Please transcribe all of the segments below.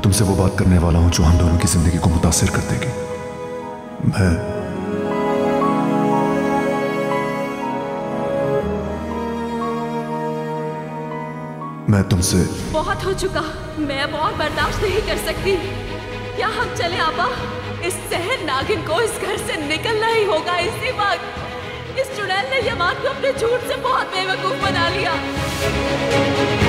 तुमसे वो बात करने वाला हूँ जो हम दोनों की ज़िंदगी को मुतासिर कर देगी। मैं मैं तुमसे बहुत हो चुका। मैं अब और बर्दाश्त नहीं कर सकती। क्या हम चले आपा इस शहर नागिन को इस घर से निकलना ही होगा इसी वक्त। इस चुड़ैल ने यमान को अपने झूठ से बहुत बेवकूफ़ बना लिया।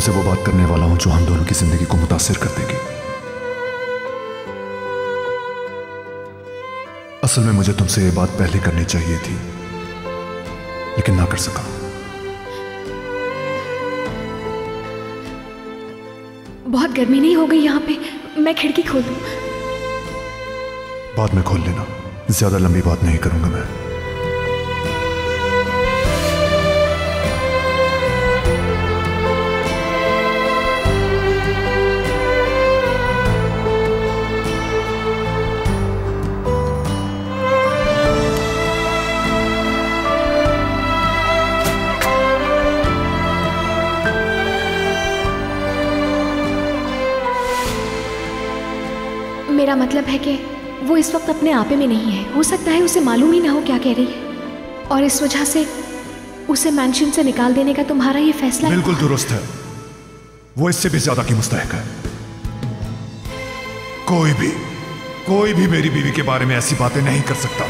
तुमसे वो बात करने वाला हूँ जो हम दोनों की ज़िंदगी को मुतासर कर देगी। असल में मुझे तुमसे ये बात पहले करनी चाहिए थी लेकिन ना कर सका। बहुत गर्मी नहीं हो गई यहाँ पे। मैं खिड़की खोल दूँ। बाद में खोल लेना। ज़्यादा लंबी बात नहीं करूँगा मैं। मतलब है कि वो इस वक्त अपने आपे में नहीं है। हो सकता है उसे मालूम ही ना हो क्या कह रही है। और इस वजह से उसे मैंशन से निकाल देने का तुम्हारा ये फैसला बिल्कुल दुरुस्त है। वो इससे भी ज़्यादा की मुस्तक है। कोई भी कोई भी मेरी बीवी के बारे में ऐसी बातें नहीं कर सकता।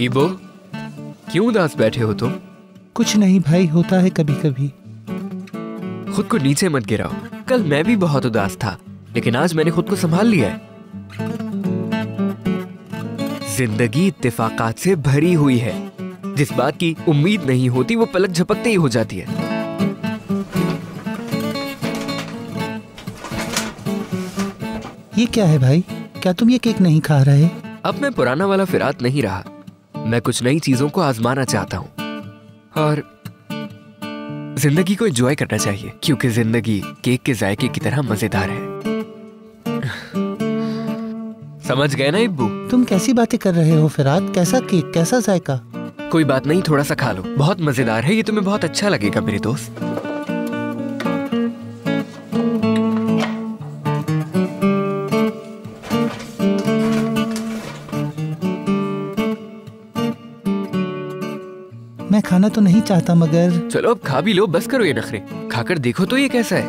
ईबो क्यों उदास बैठे हो तुम? कुछ नहीं भाई होता है कभी कभी खुद को नीचे मत गिराओ। कल मैं भी बहुत उदास था लेकिन आज मैंने खुद को संभाल लिया है। ज़िंदगी इत्तेफाकात से भरी हुई है। जिस बात की उम्मीद नहीं होती वो पलक झपकते ही हो जाती है। ये क्या है भाई? क्या तुम ये केक नहीं खा रहे? अब मैं पुराना वाला फिरात नहीं रहा। मैं कुछ नई चीज़ों को आजमाना चाहता हूँ। और ज़िंदगी को एंजॉय करना चाहिए क्योंकि ज़िंदगी केक के जायके की तरह मज़ेदार है। समझ गए ना इब्बू? तुम कैसी बातें कर रहे हो फिरात कैसा केक? कैसा जायका? कोई बात नहीं थोड़ा सा खा लो। बहुत मज़ेदार है ये तुम्हें बहुत अच्छा लगेगा मेरे दोस्त। खाना तो नहीं चाहता मगर चलो अब खा भी लो बस करो ये नखरे। खाकर देखो तो ये कैसा है।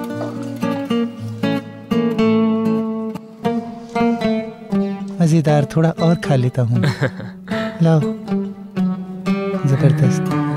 मज़ेदार थोड़ा और खा लेता हूँ। लाओ ज़बरदस्त।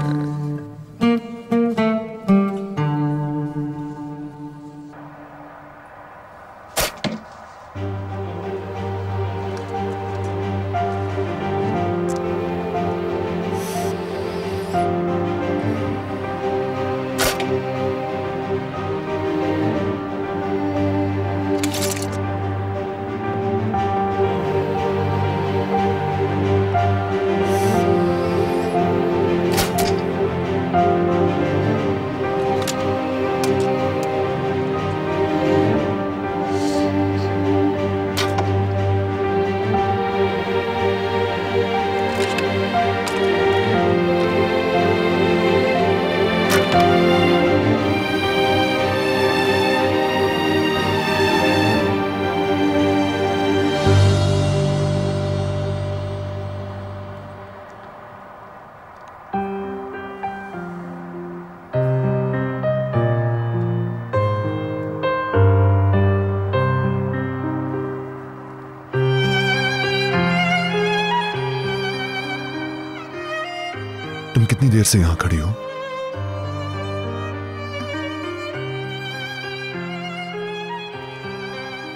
कितनी देर से यहाँ खड़ी हो?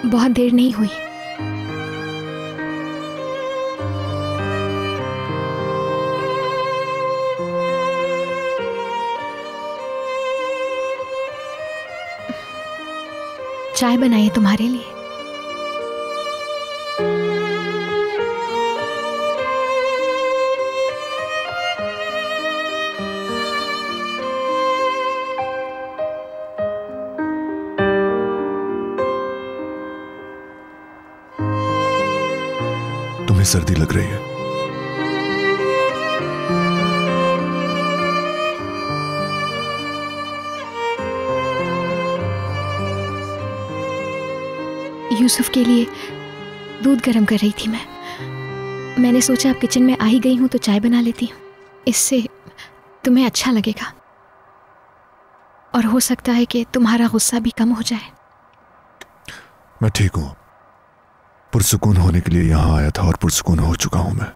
बहुत देर नहीं हुई। चाय बनाई तुम्हारे लिए। तुम्हें सर्दी लग रही है। यूसुफ के लिए दूध गर्म कर रही थी मैं। मैंने सोचा अब किचन में आ ही गई हूँ तो चाय बना लेती हूँ। इससे तुम्हें अच्छा लगेगा। और हो सकता है कि तुम्हारा गुस्सा भी कम हो जाए। मैं ठीक हूँ। पुरसुकून होने के लिए यहाँ आया था और पुरसकून हो चुका हूँ मैं।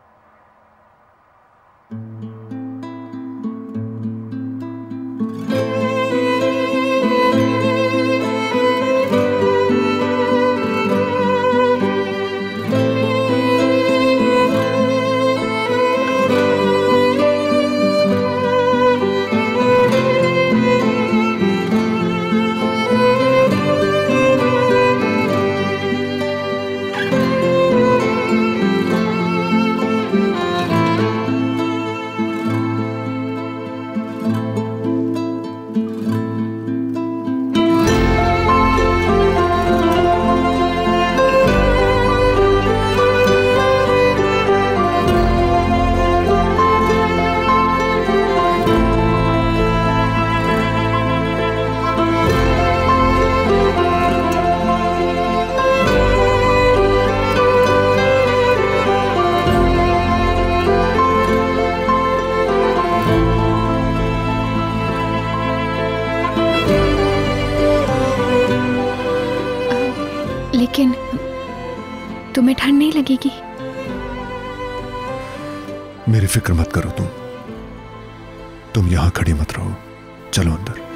लेकिन तुम्हें ठंड नहीं लगेगी? मेरी फ़िक्र मत करो तुम। तुम यहाँ खड़ी मत रहो। चलो अंदर।